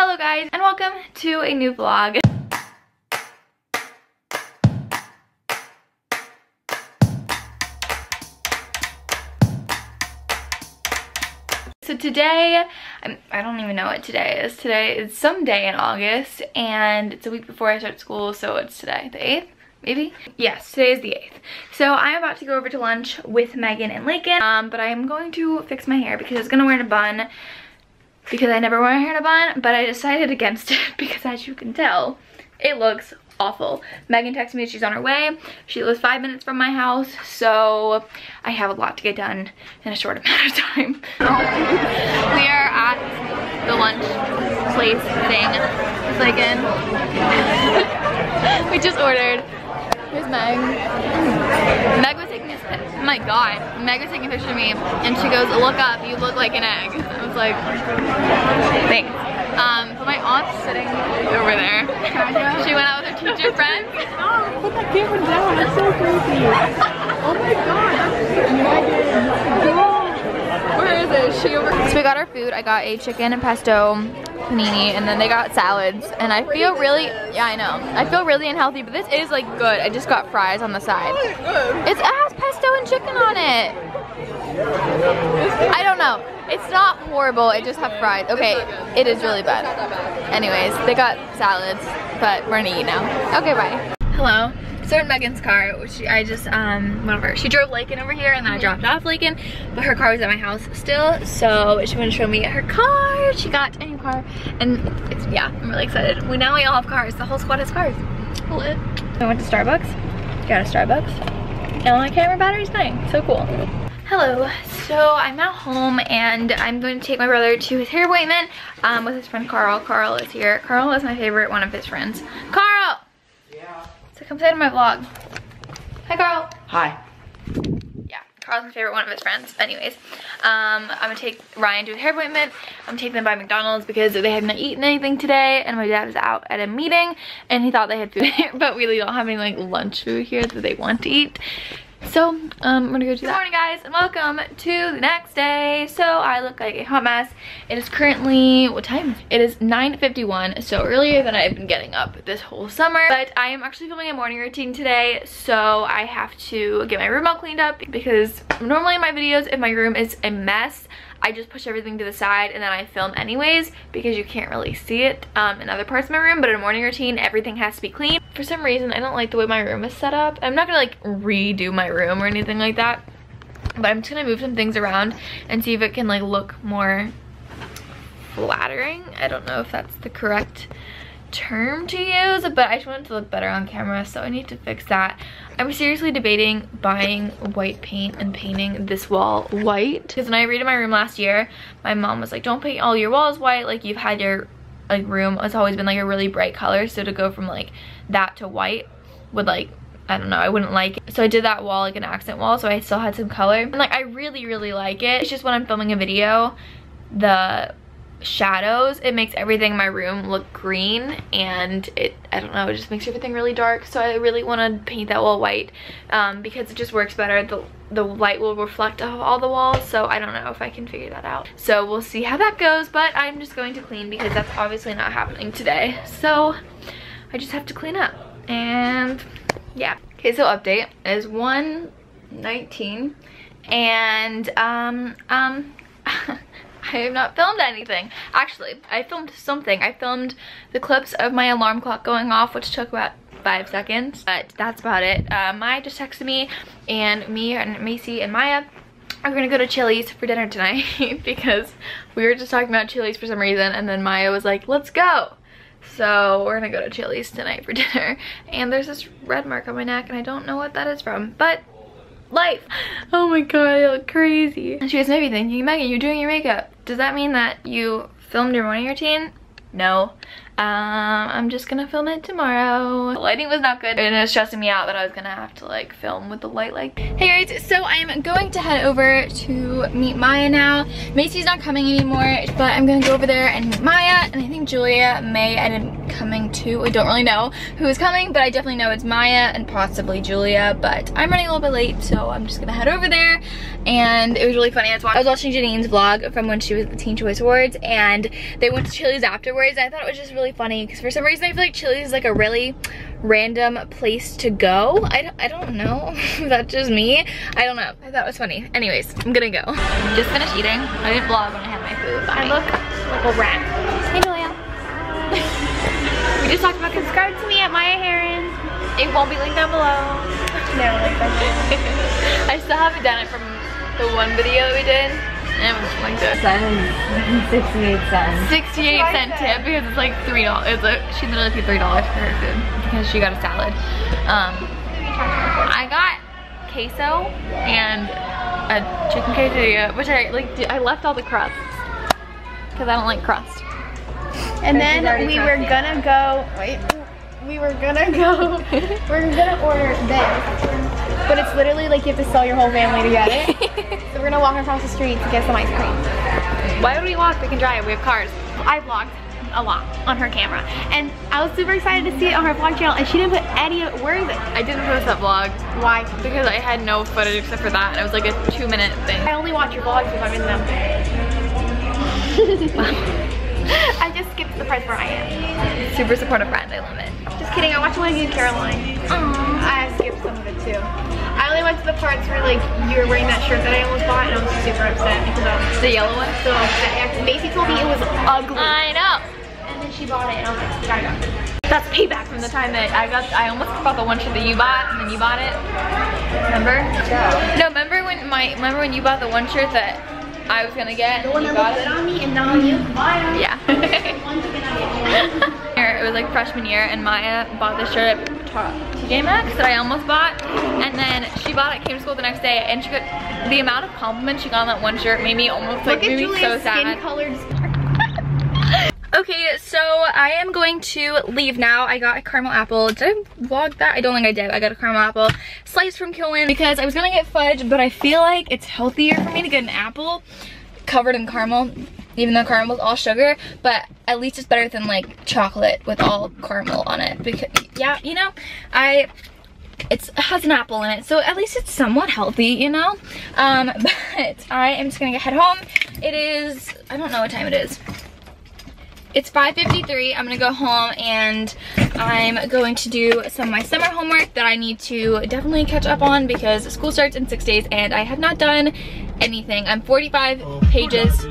Hello guys and welcome to a new vlog. So today, I'm, I do not even know what today is. Today is some day in August and it's a week before I start school so it's today, the 8th? maybe? Yes, today is the 8th. So I'm about to go over to lunch with Megan and Lakin, um, but I'm going to fix my hair because I was going to wear a bun because I never wear my hair in a bun, but I decided against it because as you can tell, it looks awful. Megan texted me she's on her way. She lives five minutes from my house, so I have a lot to get done in a short amount of time. we are at the lunch place thing. It's like in. we just ordered. Here's Meg. Meg was taking this, oh my god. Meg was taking a picture of me and she goes, look up, you look like an egg. Like, thanks. Um, but my aunt's sitting over there. She went out with her teacher friend. Oh, put that camera down. That's so crazy. Oh my god. Where is it? Is she over? So we got our food. I got a chicken and pesto panini and then they got salads and I feel really yeah I know I feel really unhealthy but this is like good I just got fries on the side it's has pesto and chicken on it I don't know it's not horrible it just have fries okay it is really bad anyways they got salads but we're gonna eat now okay bye hello so in Megan's car, which I just, um, whatever. She drove Lakin over here and then I dropped off Lakin, but her car was at my house still. So she wanted to show me her car. She got a new car and it's, yeah, I'm really excited. We now we all have cars. The whole squad has cars. Lit. I went to Starbucks, got a Starbucks, and my camera battery's dying. So cool. Hello, so I'm at home and I'm going to take my brother to his hair appointment um, with his friend Carl. Carl is here. Carl is my favorite one of his friends. Carl! Yeah? So come say to my vlog. Hi, Carl. Hi. Yeah, Carl's my favorite one of his friends. Anyways, um, I'm gonna take Ryan to a hair appointment. I'm gonna take them by McDonald's because they have not eaten anything today and my dad is out at a meeting and he thought they had food here, but we really don't have any like lunch food here that they want to eat. So, um, I'm gonna go do Good that. morning, guys, and welcome to the next day. So, I look like a hot mess. It is currently, what time? It is 9.51, so earlier than I've been getting up this whole summer. But I am actually filming a morning routine today, so I have to get my room all cleaned up because normally in my videos, if my room is a mess, I just push everything to the side and then I film anyways because you can't really see it um, in other parts of my room. But in a morning routine, everything has to be clean. For some reason, I don't like the way my room is set up. I'm not gonna like redo my room or anything like that. But I'm just gonna move some things around and see if it can like look more flattering. I don't know if that's the correct term to use but I just want it to look better on camera so I need to fix that I'm seriously debating buying white paint and painting this wall white because when I redid my room last year my mom was like don't paint all your walls white like you've had your like room it's always been like a really bright color so to go from like that to white would like I don't know, I wouldn't like it. So I did that wall like an accent wall so I still had some color. And like I really, really like it. It's just when I'm filming a video, the shadows. It makes everything in my room look green and it i don't know it just makes everything really dark. So i really want to paint that wall white um, because it just works better. The the light will reflect off all the walls so i don't know if i can figure that out. So we'll see how that goes but i'm just going to clean because that's obviously not happening today. So i just have to clean up and yeah. Okay so update is 119 and um um I have not filmed anything. Actually, I filmed something. I filmed the clips of my alarm clock going off, which took about five seconds, but that's about it. Uh, Maya just texted me, and me and Macy and Maya are gonna go to Chili's for dinner tonight because we were just talking about Chili's for some reason, and then Maya was like, let's go. So we're gonna go to Chili's tonight for dinner. And there's this red mark on my neck, and I don't know what that is from, but life. Oh my god, I look crazy. And she was maybe thinking, Megan, you're doing your makeup. Does that mean that you filmed your morning routine? No. Um, I'm just gonna film it tomorrow. The lighting was not good and it was stressing me out that I was gonna have to like film with the light like. Hey guys, so I'm going to head over to meet Maya now. Macy's not coming anymore, but I'm gonna go over there and meet Maya and I think Julia may up coming too. I don't really know who is coming, but I definitely know it's Maya and possibly Julia, but I'm running a little bit late, so I'm just gonna head over there. And it was really funny. I was, I was watching Janine's vlog from when she was at the Teen Choice Awards, and they went to Chili's afterwards, and I thought it was just really funny, because for some reason I feel like Chili's is like a really random place to go. I don't, I don't know. That's just me. I don't know. I thought it was funny. Anyways, I'm gonna go. Just finished eating. I didn't vlog when I had my food. I look like a rat. Just talked about subscribe to me at Maya Heron. It won't be linked down below. Never linked down below. I still haven't done it from the one video that we did. And it was like this. 68 cents. 68 cent tip because it's like $3. It's like, she literally paid $3 for her food because she got a salad. Um, I got queso and a chicken quesadilla, which I like, I left all the crust because I don't like crust. And then we were gonna go, wait, we were gonna go, we are gonna order this. But it's literally like you have to sell your whole family to get it. so we're gonna walk across the street to get some ice cream. Why would we walk? We can drive. We have cars. I vlogged a lot on her camera. And I was super excited to see it on her vlog channel and she didn't put any of, where is it? I didn't post that vlog Why? because I had no footage except for that and it was like a two minute thing. I only watch your vlogs if I'm in them. I just skipped the parts where I am. Super supportive friend, I love it. Just kidding, I watched one of you Caroline. I skipped some of it too. I only went to the parts where like you were wearing that shirt that I almost bought and I was super upset because I was The yellow one? so upset. Yeah, Macy told me it was ugly. I know. and then she bought it and I was like, I got it. That's payback from the time that I got, I almost bought the one shirt that you bought and then you bought it. Remember? No, remember when my, remember when you bought the one shirt that I was gonna get The one that got it? good on me and on you. Bye. Yeah. One took it on you. Year, It was like freshman year and Maya bought this shirt at TJ Maxx that I almost bought and then she bought it, came to school the next day and she got, the amount of compliments she got on that one shirt made me almost like, Look at made Julia's so sad. skin colored Okay, so I am going to leave now. I got a caramel apple. Did I vlog that? I don't think I did. I got a caramel apple slice from Kilwin because I was gonna get fudge, but I feel like it's healthier for me to get an apple covered in caramel, even though caramel is all sugar, but at least it's better than like chocolate with all caramel on it. Because, yeah, you know, I it's, it has an apple in it, so at least it's somewhat healthy, you know? Um, but I am just gonna head home. It is, I don't know what time it is. It's 5.53, I'm gonna go home and I'm going to do some of my summer homework that I need to definitely catch up on because school starts in six days and I have not done anything. I'm 45 pages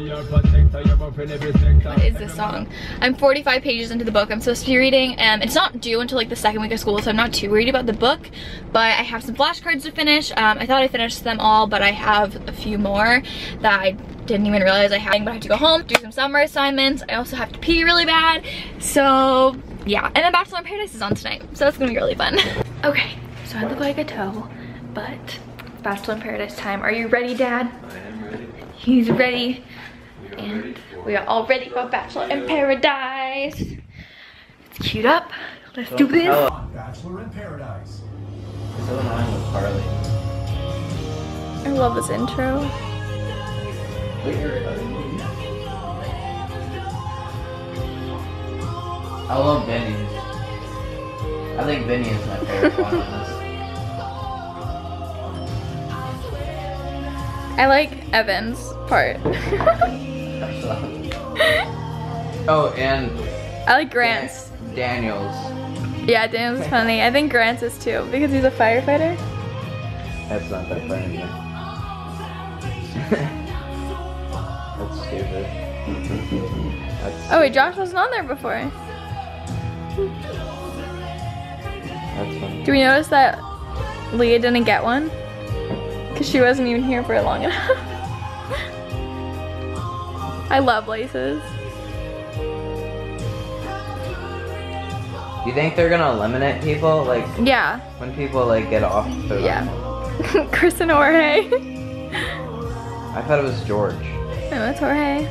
what is this song? I'm 45 pages into the book. I'm supposed to be reading. Um, it's not due until like the second week of school, so I'm not too worried about the book. But I have some flashcards to finish. Um, I thought I finished them all, but I have a few more that I didn't even realize I had. But I have to go home, do some summer assignments. I also have to pee really bad. So yeah, and then Bachelor in Paradise is on tonight, so it's gonna be really fun. okay, so I look like a toe, but Bachelor in Paradise time. Are you ready, Dad? I am ready. He's ready. We are And ready we are all ready for Bachelor in Paradise. It's queued up. Let's do this. Hello. Bachelor in Paradise. So with Carly. I love this intro. I love Benny's. I think Benny is my favorite one on this. I like Evan's part. oh, and I like Grant's. Daniels. Yeah, Daniel's is funny. I think Grant's is too because he's a firefighter. That's not that funny. That's stupid. That's, Oh wait, Josh wasn't on there before. that's funny. Do we notice that Leah didn't get one? Because she wasn't even here for long enough. I love Lace's. You think they're gonna eliminate people? Like, Yeah, when people, like, get off the... yeah. Chris and Jorge. I thought it was George. No, it's Jorge.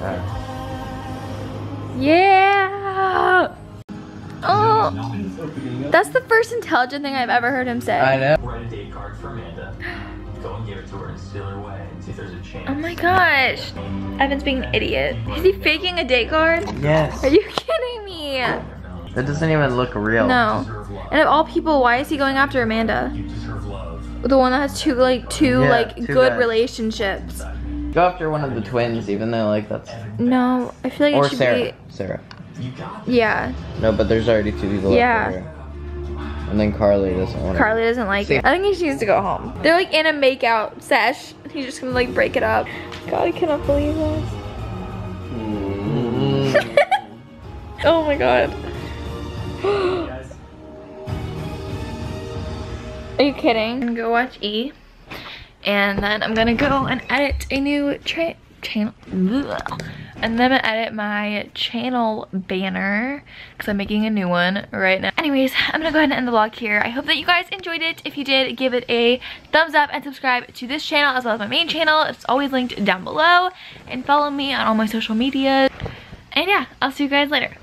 Uh, Yeah! Oh, that's the first intelligent thing I've ever heard him say. I know. Write a date card for Amanda. Go and give it to her and steal her away and see if there's a chance. Oh my gosh. Evan's being an idiot. Is he faking a date card? Yes. Are you kidding me? That doesn't even look real. No. And of all people, why is he going after Amanda? You deserve love. The one that has two like two Yeah, like two good guys. relationships. Go after one of the twins, even though like that's No, I feel like or it should Sarah. Sarah. You got be yeah. No, but there's already two people. Yeah. After her. And then Carly doesn't want Carly doesn't like See- it. I think he just needs to go home. They're like in a makeout sesh. He's just gonna like break it up. God, I cannot believe this. Mm. Oh my god. Are you kidding? I'm go watch E. And then I'm gonna go and edit a new tra channel. And then I'm gonna edit my channel banner because I'm making a new one right now. Anyways, I'm gonna go ahead and end the vlog here. I hope that you guys enjoyed it. If you did, give it a thumbs up and subscribe to this channel as well as my main channel. It's always linked down below. And follow me on all my social media. And yeah, I'll see you guys later.